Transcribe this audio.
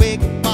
big